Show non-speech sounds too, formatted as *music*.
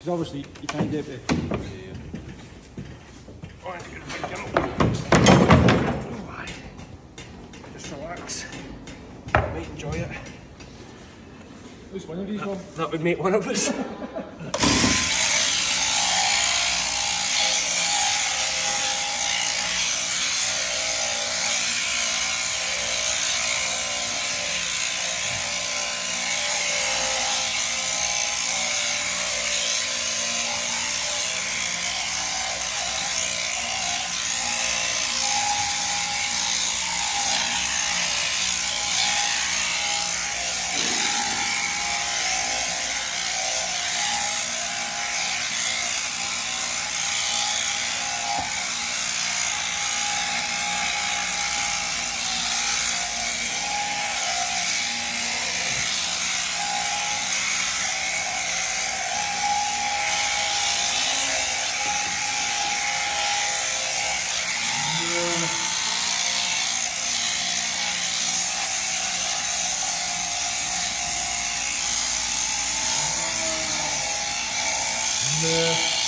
Because obviously you can't get it. Just relax. Might enjoy it. Least one of these one. That would make one of us. *laughs* No.